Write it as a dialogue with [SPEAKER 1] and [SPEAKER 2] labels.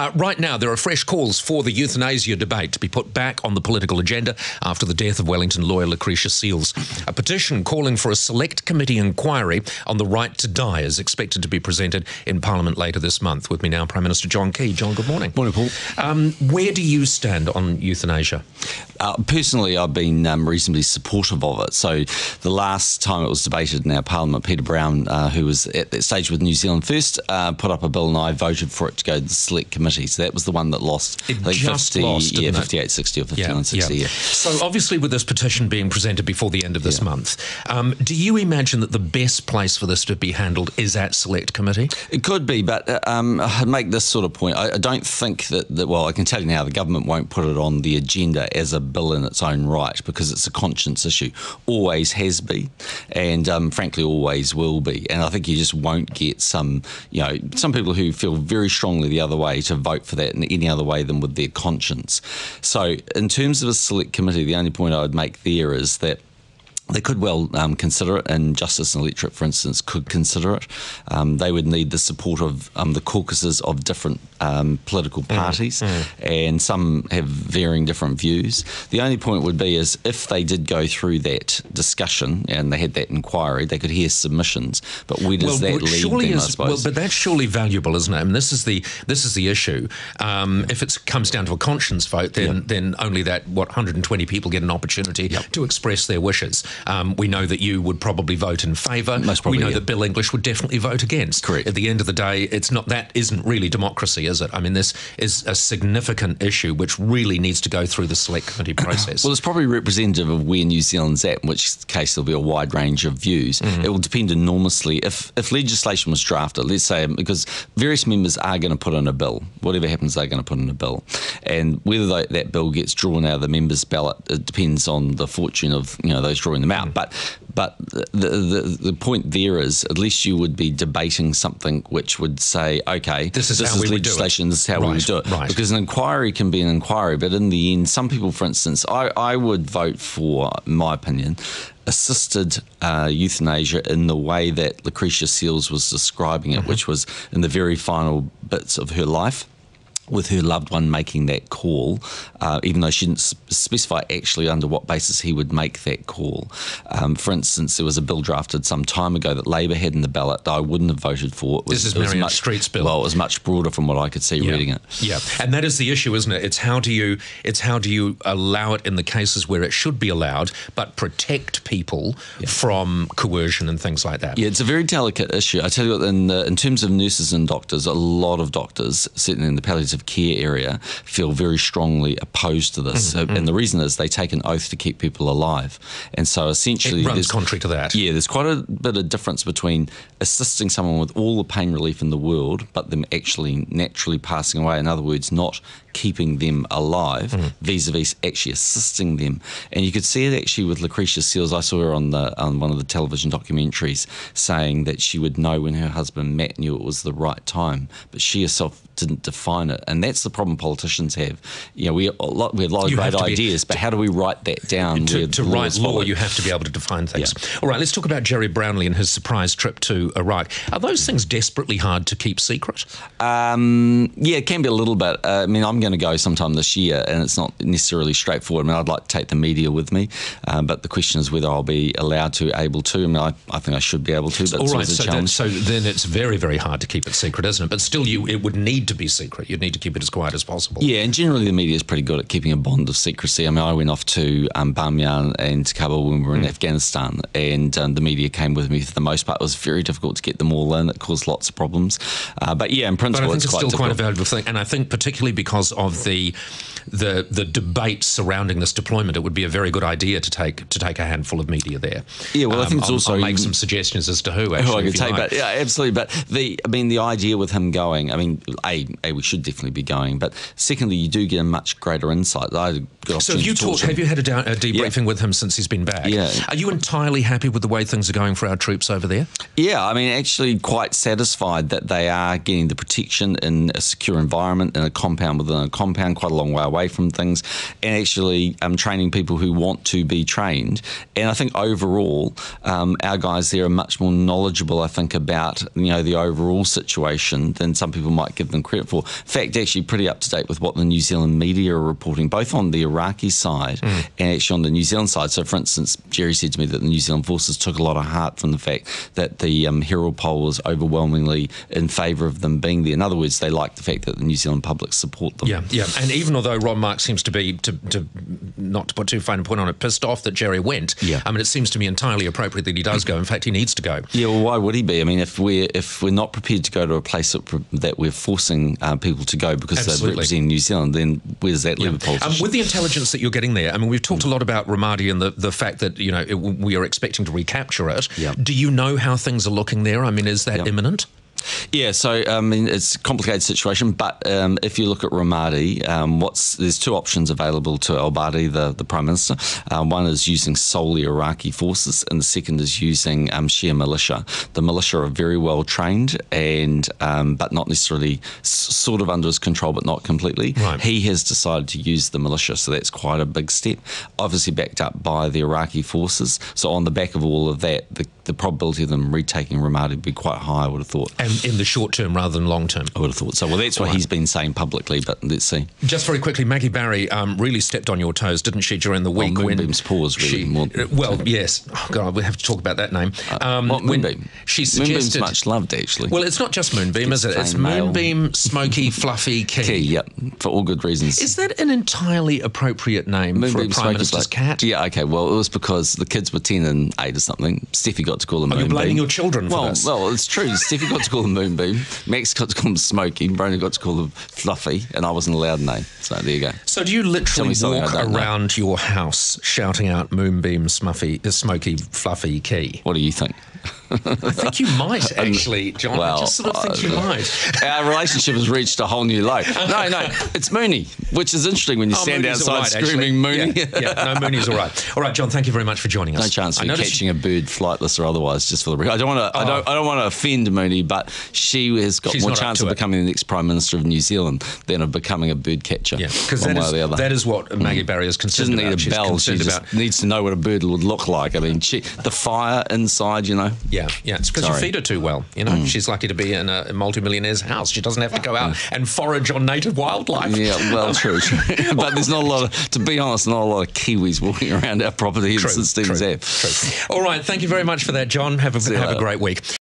[SPEAKER 1] Uh, right now, there are fresh calls for the euthanasia debate to be put back on the political agenda after the death of Wellington lawyer Lecretia Seales. A petition calling for a select committee inquiry on the right to die is expected to be presented in Parliament later this month. With me now, Prime Minister John Key. John, good morning.
[SPEAKER 2] Morning, Paul. Um,
[SPEAKER 1] where do you stand on euthanasia?
[SPEAKER 2] Uh, personally, I've been um, reasonably supportive of it. So, the last time it was debated in our Parliament, Peter Brown, uh, who was at that stage with New Zealand First, uh, put up a bill and I voted for it to go to the select committee committee. So that was the one that lost.
[SPEAKER 1] It I think just 50, lost,
[SPEAKER 2] yeah, 58 60 or 59 yeah, 60. Yeah. yeah.
[SPEAKER 1] So obviously, with this petition being presented before the end of this yeah. month, um, do you imagine that the best place for this to be handled is at select committee?
[SPEAKER 2] It could be, but uh, um, I'd make this sort of point. I, I don't think that, that, well, I can tell you now, the government won't put it on the agenda as a bill in its own right because it's a conscience issue. Always has been, and um, frankly, always will be. And I think you just won't get some, you know, some people who feel very strongly the other way to to vote for that in any other way than with their conscience. So, in terms of a select committee, the only point I would make there is that they could well um, consider it, and Justice and Electorate, for instance, could consider it. Um, they would need the support of um, the caucuses of different um, political mm, parties, mm, mm. and some have varying different views. The only point would be is if they did go through that discussion and they had that inquiry, they could hear submissions. But where does well, that lead surely them? Is, I suppose.
[SPEAKER 1] Well, but that's surely valuable, isn't it? I mean, this is the this is the issue. Um, if it comes down to a conscience vote, then then only that what 120 people get an opportunity yep. to express their wishes. Um, we know that you would probably vote in favour. Most probably, We know yeah. that Bill English would definitely vote against.
[SPEAKER 2] Correct.
[SPEAKER 1] At the end of the day, it's not that isn't really democracy, is it? I mean, this is a significant issue which really needs to go through the select committee process.
[SPEAKER 2] well, it's probably representative of where New Zealand's at, in which case there'll be a wide range of views. Mm-hmm. It will depend enormously if if legislation was drafted. Let's say because various members are going to put in a bill. Whatever happens, they're going to put in a bill, and whether they, that bill gets drawn out of the members' ballot, it depends on the fortune of you know those drawing them out. Mm. But but the, the, the point there is at least you would be debating something which would say, okay,
[SPEAKER 1] this is, this is
[SPEAKER 2] legislation, this is how
[SPEAKER 1] right,
[SPEAKER 2] we would do it.
[SPEAKER 1] Right.
[SPEAKER 2] Because an inquiry can be an inquiry, but in the end, some people, for instance, I, I would vote for, in my opinion, assisted uh, euthanasia in the way that Lecretia Seales was describing it, mm-hmm. which was in the very final bits of her life with her loved one making that call, uh, even though she didn't specify actually under what basis he would make that call. Um, for instance, there was a bill drafted some time ago that Labor had in the ballot that I wouldn't have voted for.
[SPEAKER 1] It was, this is much, Street's bill.
[SPEAKER 2] Well, it was much broader from what I could see
[SPEAKER 1] yeah.
[SPEAKER 2] reading it.
[SPEAKER 1] Yeah, and that is the issue, isn't it? It's how do you it's how do you allow it in the cases where it should be allowed, but protect people yeah. from coercion and things like that.
[SPEAKER 2] Yeah, it's a very delicate issue. I tell you what, in, in terms of nurses and doctors, a lot of doctors, certainly in the palliative palliative care area feel very strongly opposed to this. Mm-hmm. and the reason is they take an oath to keep people alive. And so essentially.
[SPEAKER 1] It runs contrary to that.
[SPEAKER 2] Yeah, there's quite a bit of difference between assisting someone with all the pain relief in the world, but them actually naturally passing away. In other words, not keeping them alive vis a vis actually assisting them. And you could see it actually with Lecretia Seales. I saw her on the on one of the television documentaries saying that she would know when her husband Matt knew it was the right time, but she herself didn't define it. And that's the problem politicians have. You know, we, a lot, we have a lot of you great ideas, but how do we write that down?
[SPEAKER 1] To, to write law, you have to be able to define things. Yeah. All right, let's talk about Gerry Brownlee and his surprise trip to Iraq. Are those things desperately hard to keep secret?
[SPEAKER 2] Um, yeah, it can be a little bit. Uh, I mean, I'm going to go sometime this year, and it's not necessarily straightforward. I mean, I'd like to take the media with me, um, but the question is whether I'll be allowed to, able to. I mean, I, I think I should be able to. But
[SPEAKER 1] All right, so, that, so then it's very, very hard to keep it secret, isn't it? But still, you it would need to be secret. You'd need to keep it as quiet as possible.
[SPEAKER 2] Yeah, and generally the media is pretty good at keeping a bond of secrecy. I mean, I went off to um, Bamiyan and Kabul when we were in mm. Afghanistan, and um, the media came with me for the most part. It was very difficult to get them all in. It caused lots of problems. Uh, but yeah, in principle,
[SPEAKER 1] but I think
[SPEAKER 2] it's,
[SPEAKER 1] it's still
[SPEAKER 2] difficult.
[SPEAKER 1] quite a valuable thing, and I think particularly because of the the the debate surrounding this deployment, it would be a very good idea to take to take a handful of media there.
[SPEAKER 2] Yeah, well, I think um, it's
[SPEAKER 1] I'll,
[SPEAKER 2] also
[SPEAKER 1] I'll make some suggestions as to who actually.
[SPEAKER 2] Who I
[SPEAKER 1] could
[SPEAKER 2] take,
[SPEAKER 1] like.
[SPEAKER 2] but yeah, absolutely. But the I mean, the idea with him going, I mean, a, a we should definitely be going, but secondly, you do get a much greater insight. I
[SPEAKER 1] so have you talked? Have you had a, down, a debriefing yeah. with him since he's been back?
[SPEAKER 2] Yeah.
[SPEAKER 1] Are you entirely happy with the way things are going for our troops over there?
[SPEAKER 2] Yeah, I mean, actually, quite satisfied that they are getting the protection in a secure environment in a compound within a compound, quite a long way away away from things, and actually um, training people who want to be trained. And I think overall, um, our guys there are much more knowledgeable, I think, about you know the overall situation than some people might give them credit for. In fact, actually, pretty up to date with what the New Zealand media are reporting, both on the Iraqi side mm. and actually on the New Zealand side. So, for instance, Gerry said to me that the New Zealand forces took a lot of heart from the fact that the um, Herald poll was overwhelmingly in favour of them being there. In other words, they like the fact that the New Zealand public support them.
[SPEAKER 1] Yeah, yeah. And even although Ron Mark seems to be, to, to not to put too fine a point on it, pissed off that Gerry went,
[SPEAKER 2] yeah.
[SPEAKER 1] I mean, it seems to me entirely appropriate that he does go. In fact, he needs to go.
[SPEAKER 2] Yeah, well, why would he be? I mean, if we're if we're not prepared to go to a place that, that we're forcing uh, people to go because Absolutely. they represent New Zealand, then where's that yeah. leave
[SPEAKER 1] um, with the intelligence that you're getting there, I mean, we've talked a lot about Ramadi and the, the fact that you know it, we are expecting to recapture it.
[SPEAKER 2] Yeah.
[SPEAKER 1] Do you know how things are looking there? I mean, is that imminent?
[SPEAKER 2] Yeah, so I mean it's a complicated situation, but um, if you look at Ramadi, um, what's there's two options available to Al Abadi, the, the prime minister. Um, one is using solely Iraqi forces, and the second is using um, Shia militia. The militia are very well trained, and um, but not necessarily s- sort of under his control, but not completely.
[SPEAKER 1] Right.
[SPEAKER 2] He has decided to use the militia, so that's quite a big step. Obviously backed up by the Iraqi forces. So on the back of all of that, the, the probability of them retaking Ramadi would be quite high. I would have thought.
[SPEAKER 1] And in the short term rather than long term.
[SPEAKER 2] I would have thought so. Well, that's what right. he's been saying publicly, but let's see.
[SPEAKER 1] Just very quickly, Maggie Barry um, really stepped on your toes, didn't she, during the week?
[SPEAKER 2] Well, Moonbeam's paws, really. She, more,
[SPEAKER 1] uh, well, yes. Oh, God, we have to talk about that name.
[SPEAKER 2] Uh, um, what, Moonbeam?
[SPEAKER 1] She suggested,
[SPEAKER 2] Moonbeam's much loved, actually.
[SPEAKER 1] Well, it's not just Moonbeam, is it? It's male. Moonbeam, Smoky, Fluffy, Key.
[SPEAKER 2] Key, yep, for all good reasons.
[SPEAKER 1] Is that an entirely appropriate name Moonbeam, for a Prime Minister's cat?
[SPEAKER 2] Yeah, okay. Well, it was because the kids were 10 and 8 or something. Stephie got to call them
[SPEAKER 1] Are you blaming your children
[SPEAKER 2] well,
[SPEAKER 1] this?
[SPEAKER 2] Well, it's true. Stephie got to call them Moonbeam. Max got to call them Smoky. Brony got to call them Fluffy. And I wasn't allowed a name. So there you go.
[SPEAKER 1] So do you literally walk around know. your house shouting out Moonbeam, Smuffy, uh, Smoky, Fluffy, Key?
[SPEAKER 2] What do you think?
[SPEAKER 1] I think you might actually, John. Well, I just sort of think uh, you might.
[SPEAKER 2] Our relationship has reached a whole new low. No, no, it's Mooney, which is interesting when you oh, stand Mooney's outside right, screaming Mooney.
[SPEAKER 1] Yeah, yeah, no, Mooney's all right. All right, John. Thank you very much for joining us.
[SPEAKER 2] No chance for catching you... a bird, flightless or otherwise. Just for the record, I don't want to. Oh. I don't. I don't want to offend Mooney, but she has got She's more chance of becoming the next Prime Minister of New Zealand than of becoming a bird catcher.
[SPEAKER 1] Yeah, because that, that is what Maggie Barry is concerned
[SPEAKER 2] she doesn't
[SPEAKER 1] about.
[SPEAKER 2] need a bell. She just about. needs to know what a bird would look like. I mean, she, the fire inside, you know.
[SPEAKER 1] Yeah, yeah. It's because you feed her too well. You know, mm. she's lucky to be in a multimillionaire's house. She doesn't have to go out and forage on native wildlife.
[SPEAKER 2] Yeah, well, true, true. but there's not a lot of, to be honest, not a lot of Kiwis walking around our property in St Stephen's
[SPEAKER 1] Ave. All right, thank you very much for that, John. Have a, have a great week.